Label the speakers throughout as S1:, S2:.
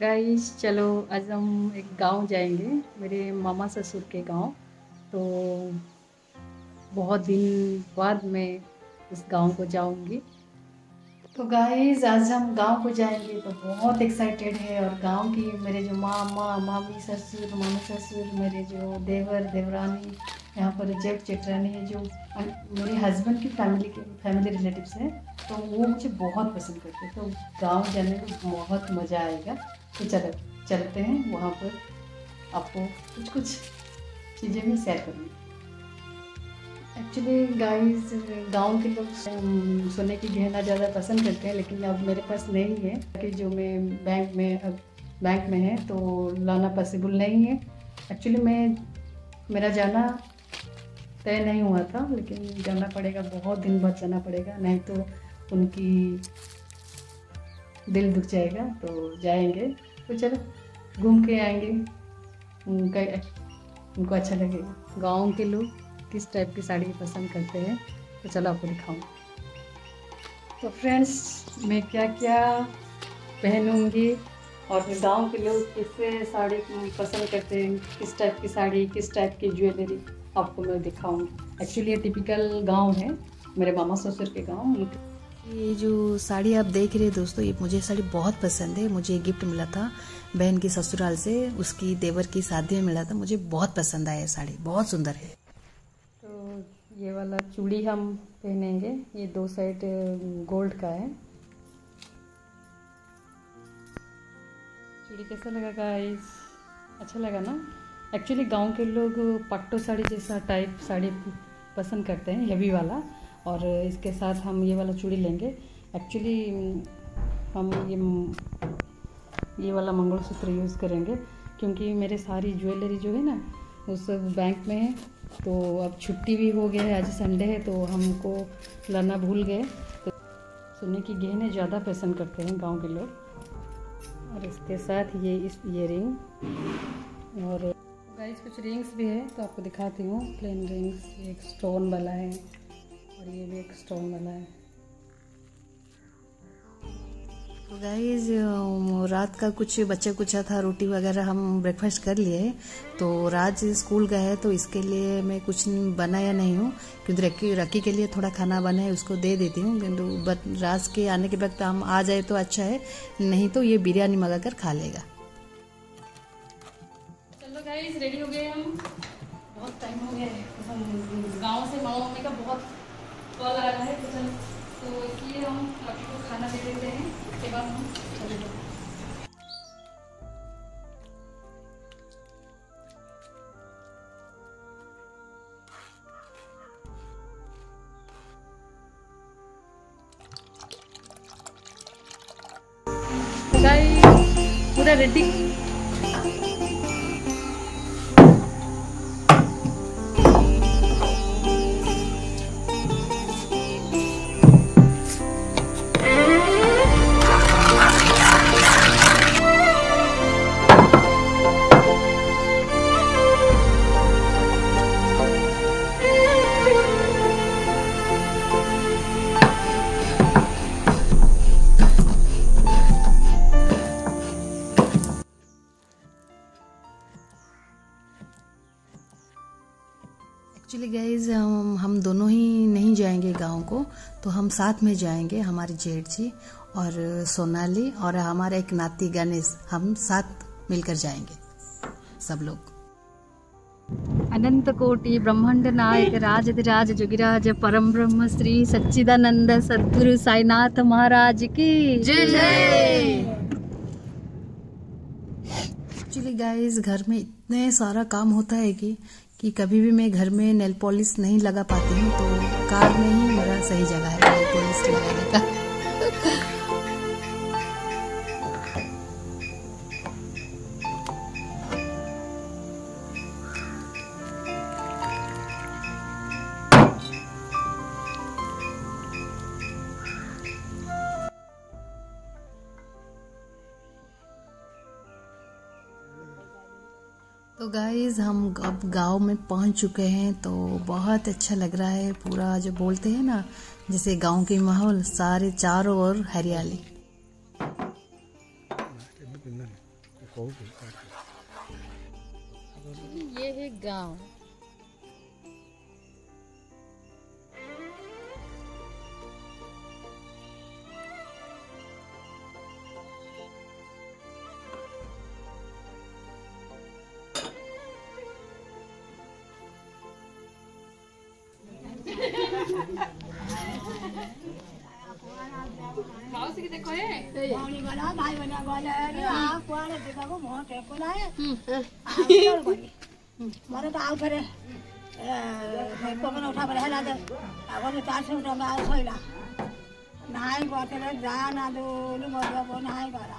S1: Guys चलो, आज हम एक गाँव जाएँगे, मेरे मामा ससुर के गाँव। तो बहुत दिन बाद मैं उस गाँव को जाऊँगी। तो गाइस आज हम गाँव को जाएँगे तो बहुत एक्साइटेड है। और गाँव की मेरे जो मामा, मामी ससुर, मामा ससुर, मेरे जो देवर, देवरानी यहाँ पर जेठ जेठरानी है जो मेरे हस्बैंड की फैमिली के फैमिली रिलेटिव्स हैं तो वो मुझे बहुत पसंद करते हैं। तो गाँव जाने में बहुत मज़ा आएगा। तो चलो, चलते हैं वहाँ पर। आपको कुछ कुछ चीज़ें भी शेयर करूँगी एक्चुअली गाइस गाँव के लोग सोने की गहना ज़्यादा पसंद करते हैं, लेकिन अब मेरे पास नहीं है। कि जो मैं बैंक में अब बैंक में है तो लाना पॉसिबल नहीं है। एक्चुअली मैं, मेरा जाना तय नहीं हुआ था, लेकिन जाना पड़ेगा, बहुत दिन बाद जाना पड़ेगा, नहीं तो उनकी दिल दुख जाएगा तो जाएँगे। तो चलो, घूम के आएँगे। उनका उनको अच्छा लगेगा। गाँव के लोग किस टाइप की साड़ी पसंद करते हैं तो चलो आपको दिखाऊँ। तो फ्रेंड्स मैं क्या क्या पहनूँगी और फिर गाँव के लोग किस साड़ी पसंद करते हैं, किस टाइप की साड़ी, किस टाइप की ज्वेलरी आपको मैं दिखाऊँगी एक्चुअली ये टिपिकल गाँव है। मेरे मामा ससुर के गाँव
S2: ये जो साड़ी आप देख रहे हैं दोस्तों ये मुझे साड़ी बहुत पसंद है। मुझे गिफ्ट मिला था बहन की ससुराल से। उसकी देवर की शादी में मिला था। मुझे बहुत पसंद आया साड़ी। बहुत सुंदर है।
S1: तो ये वाला चूड़ी हम पहनेंगे। ये दो साइड गोल्ड का है। चूड़ी कैसा लगा गाइस अच्छा लगा ना? एक्चुअली गाँव के लोग पट्टो साड़ी जैसा टाइप साड़ी पसंद करते हैं हेवी वाला। और इसके साथ हम ये वाला चूड़ी लेंगे। एक्चुअली हम ये ये वाला मंगलसूत्र यूज़ करेंगे। क्योंकि मेरे सारी ज्वेलरी जो है ना, वो सब बैंक में है। तो अब छुट्टी भी हो गया है, आज संडे है तो हमको लाना भूल गए। तो सोने की गहने ज़्यादा पसंद करते हैं गाँव के लोग। और इसके साथ ये, इस इयर और गाइस कुछ रिंग्स भी है तो आपको दिखाती हूँ। प्लेन रिंग्स एक स्टोन वाला है और ये भी एक स्टोन वाला है।
S2: तो गाइज़ रात का कुछ बच्चा कुछ था, रोटी वगैरह हम ब्रेकफास्ट कर लिए तो राज स्कूल गए है तो इसके लिए मैं कुछ बनाया नहीं हूँ। क्योंकि रकी रकी के लिए थोड़ा खाना बना है, उसको दे देती हूँ। किंतु राज के आने के वक्त हम आ जाए तो अच्छा है, नहीं तो ये बिरयानी मंगा कर खा लेगा।
S1: गाइस रेडी हो गए हम? बहुत टाइम हो गया है। तो गाँव से मामा मम्मी का बहुत कॉल आ रहा है। तो चल तो इसलिए हम आपको खाना दे देते हैं। उसके बाद हम चले पूरा रेडी
S2: गाइज़ हम हम दोनों ही नहीं जाएँगे गाँव को तो हम साथ में जाएँगे हमारे जेठ जी और सोनाली और हमारे एक नाती गणेश हम साथ मिलकर जाएँगे सब लोग।
S1: अनंत कोटि ब्रह्मांड नायक राज जोगिराज परम ब्रह्म श्री सच्चिदानंद सदगुरु साईनाथ महाराज की जय
S2: एक्चुअली गाइस घर में इतने सारा काम होता है कि कि कभी भी मैं घर में नेल पॉलिश नहीं लगा पाती हूँ तो कार में ही मेरा सही जगह है, नेल पॉलिश लगाने का। तो गाइज़ हम अब गाँव में पहुँच चुके हैं तो बहुत अच्छा लग रहा है पूरा जो बोलते हैं ना, जैसे गाँव के माहौल, सारे चारों ओर हरियाली।
S1: मलाई त आउ फेरि
S3: पकन उठा परे हेला दे आगले 400 टका आउ छैला नाइ बसेर जा ना दुलु मजा बनाइ गरा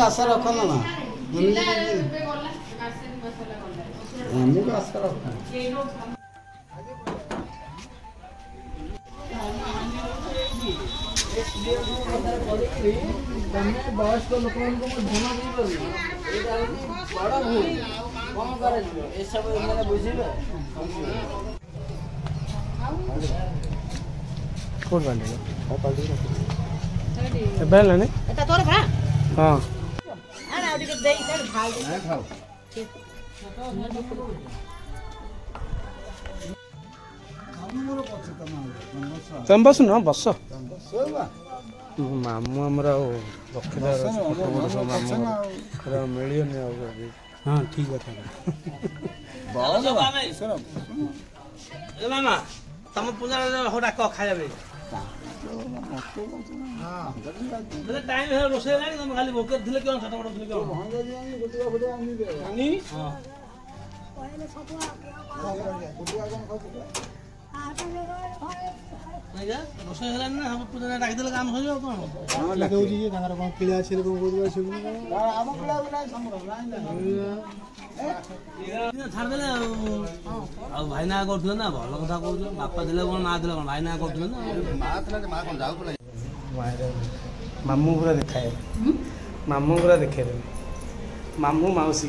S4: ଆମକୁ ଆଶା ରଖନ ନା ଏମିତି କେମିତି? ଆମକୁ ଆଶା ରଖ ତମେ ବୟସ୍କ ଲୋକମାନଙ୍କୁ ଧ୍ୟାନ ଦେଇପାରୁନ ଏଇଟା ହେଉଛି ବଡ଼ ଭୁଲ କ'ଣ କରାଯିବ ଏସବୁ ଏମାନେ ବୁଝିବେ
S5: କୋଉଠି ବାନ୍ଧିଲ ଏବେ ହେଲାଣି ହଁ ତମେ ବସୁନ ବସ ମାମୁଁ ଆମର ଆଉ ରଖିଦେବାର ଅଛି ଫଟୋ ଫଟୋ ସବୁ ମାମୁଁ ଘର ଆଉ ମିଳିବନି ଆଉ ଆଜି। ହଁ ଠିକ କଥା
S6: ଏ ମାମା ତମ ପୂଜାରେ ହଉ ଡାକ ଖାଇବା ପାଇଁ ଟାଇମ୍ ହେଲା ରୋଷେଇ ହେଲାଣି ତମେ ଖାଲି ଭୋକରେ ଥିଲେ କେଉଁ ଛାଟ ପଟ ଥିଲେ କେଉଁ ରୋଷେଇ ହେଲାଣି ନା ସବୁ ପୂଜା ଡାକିଦେଲେ କାମ ସରିବ ଆଉ କଣ
S5: ଦଉଛି ଯେ ତାଙ୍କର କ'ଣ କିଳା ଅଛି କଣ କହୁଛି ଆସିବୁ
S4: ଆମ ପିଲାକୁ ନାହିଁ ସମ୍ଭବ ନାହିଁ
S6: ଛାଡ଼ିଦେଲେ ଆଉ ଆଉ ଭାଇ ନା କରୁଥିଲେ ନା ଭଲ କଥା କହୁଥିଲେ ବାପା ଦେଲେ କଣ ମା ଦେଲେ କଣ ଭାଇ ନା କରୁଥିଲେ ନା
S5: ମାମୁଁ ପୁରା ଦେଖାଏ ମାମୁଁ ପୁରା ଦେଖେଇଦେବେ ମାମୁଁ ମାଉସୀ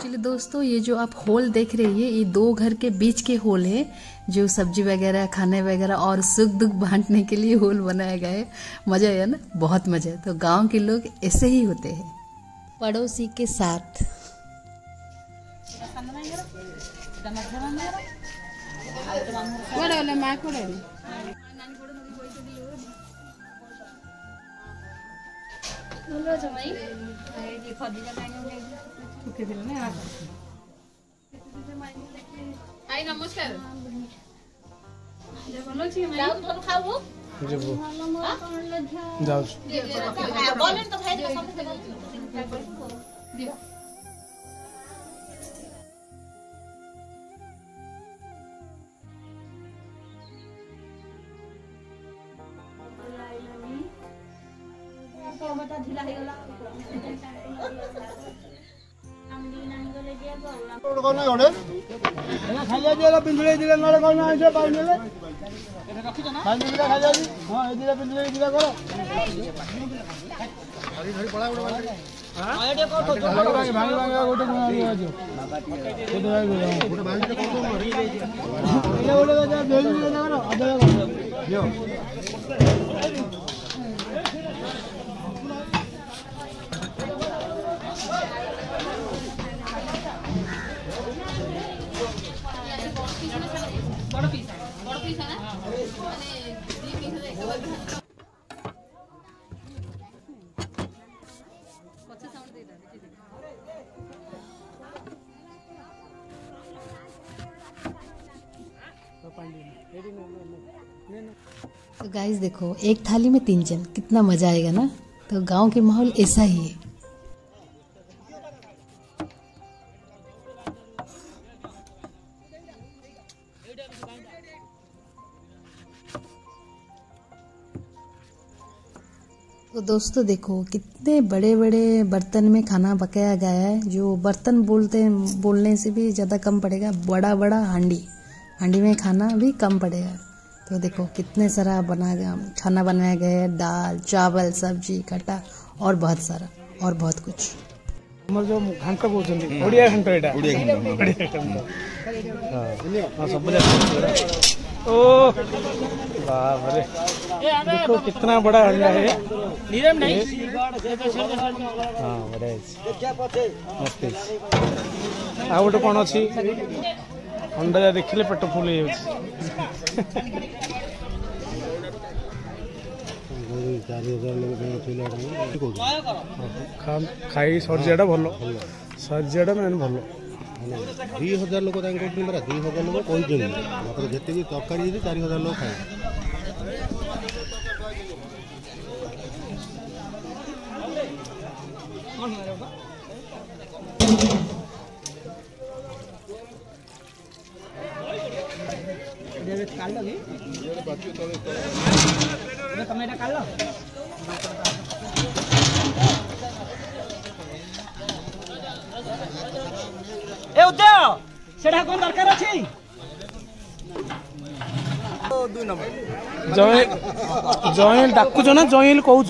S2: चलिए दोस्तों ये जो आप होल देख रहे हैं ये दो घर के बीच के होल है जो सब्ज़ी वगैरह खाने वगैरह और सुख दुख बांटने के लिए होल बनाए गए मज़ा है ना? बहुत मज़ा है। तो गाँव के लोग ऐसे ही होते हैं। पड़ोसी के साथ।
S1: माँ ଶୁଖେଇଥିଲେ ନା ଆଇ ନମସ୍କାର ଦେହ ଭଲ ଅଛି କି ମାଇଁ?
S5: ଯିବୁ ଯାଉଛୁ
S1: খাইয়া
S4: দিয়ে পিন্ধুলে দিলে নড়ে কই না আইছে পাই নিলে এটা রাখি তো না পাই নিলে খাইয়া দি হ্যাঁ এই দিলে পিন্ধুলে এই দিলে করো ধরি ধরি পড়া বড় বড় হ্যাঁ আইডিয়া কত তো ভাঙি ভাঙি
S1: ভাঙি গোটে ভাঙি আছো গোটে ভাঙি গোটে ভাঙি কত মরি এই গোটে যা ধরি দিলে না করো আদা করো দিও
S2: तो गाइस देखो, एक थाली में तीन जन, कितना मज़ा आएगा ना? तो गाँव के माहौल ऐसा ही है। तो दोस्तों देखो कितने बड़े बड़े बर्तन में खाना पकाया गया है जो बर्तन बोलते हैं बोलने से भी ज़्यादा कम पड़ेगा बड़ा बड़ा हांडी हांडी में खाना भी कम पड़ेगा तो देखो कितने सारा बना गया खाना बनाया गया है दाल चावल सब्जी खट्टा और बहुत सारा और बहुत कुछ
S5: ଆମର ଯୋଉ ଘାଣ୍ଟ କହୁଛନ୍ତି ଓଡ଼ିଆ ଘାଣ୍ଟ ଏଇଟା ଓଡ଼ିଆ ଘାଣ୍ଟ ହଁ ସବୁ ଯାକ ओ बाप रे देखो कितना बड़ा अंडा है।
S4: नीरम नहीं।
S5: हाँ बड़ा मस्त कौन अच्छी अंडा देखिले पेट फुल खाई सर्जियाटा भल सर्जियाटा मेन भल ଭଲ ସରିଯିବାଟା ମେନ୍ ଭଲ
S7: ଦୁଇ ହଜାର ଲୋକ ତାଙ୍କ କହୁଛନ୍ତି ପରା ଦୁଇ ହଜାର ଲୋକ କହିଛନ୍ତି ମାତ୍ର ଯେତିକି ତରକାରୀ ହେଇଛି ଚାରି ହଜାର ଲୋକ ଖାଇବେ
S4: ତମେ ଏଇଟା
S5: ଜଏଣ୍ଟ ଡାକୁଛ ନା ଜଏଣ୍ଟ କହୁଛ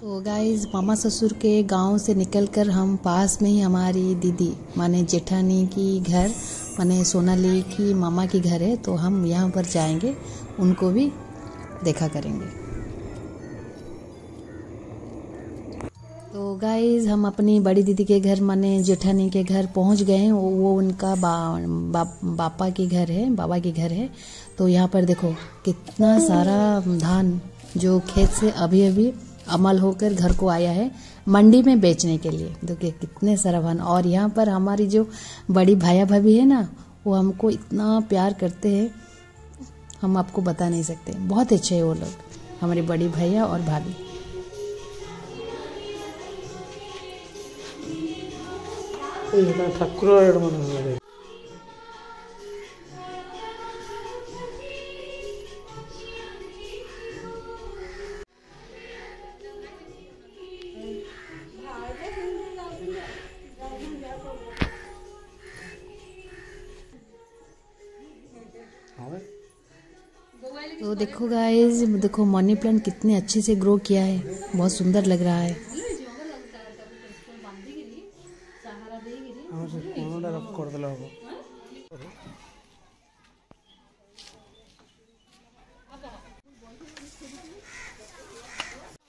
S2: तो गाइज़ मामा ससुर के गाँव से निकलकर हम पास में ही हमारी दीदी, माने जेठानी की घर माने सोनाली की मामा की घर है तो हम यहाँ पर जाएँगे उनको भी देखा करेंगे। तो गाइज़ हम अपनी बड़ी दीदी के घर माने जेठानी के घर पहुँच गए हैं वो, वो उनका बा, बा, बापा के घर है बाबा के घर है। तो यहाँ पर देखो कितना सारा धान जो खेत से अभी अभी अमल होकर घर को आया है। मंडी में बेचने के लिए। देखिए, कितने सरावन और यहाँ पर हमारी जो बड़ी भाया भाभी है ना, वो हमको इतना प्यार करते हैं, हम आपको बता नहीं सकते। बहुत अच्छे हैं वो लोग, हमारे बड़ी भैया और भाभी।
S5: ठाकुर
S2: तो देखो गाइज़ देखो मनी प्लांट कितने अच्छे से ग्रो किया है। बहुत सुंदर लग रहा है।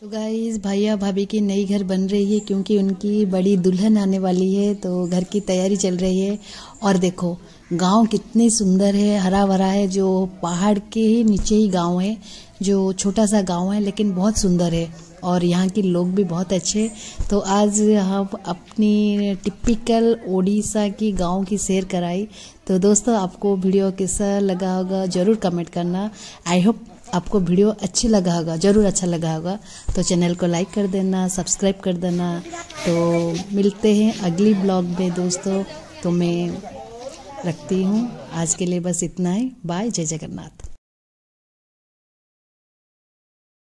S2: तो गाइज़ भैया भाभी की नई घर बन रही है क्योंकि उनकी बड़ी दुल्हन आने वाली है तो घर की तैयारी चल रही है। और देखो गाँव कितने सुंदर है हरा भरा है, जो पहाड़ के ही नीचे ही गाँव है, जो छोटा सा गाँव है, लेकिन बहुत सुंदर है। और यहाँ के लोग भी बहुत अच्छे तो आज हम अपनी टिपिकल ओडिशा की गाँव की सैर कराई। तो दोस्तों, आपको वीडियो कैसा लगा होगा, ज़रूर कमेंट करना। आई होप आपको वीडियो अच्छी लगा होगा, ज़रूर अच्छा लगा होगा। तो चैनल को लाइक कर देना सब्सक्राइब कर देना। तो मिलते हैं अगली ब्लॉग में, दोस्तों। तो मैं रखती हूँ। आज के लिए बस इतना ही। बाय जय जगन्नाथ।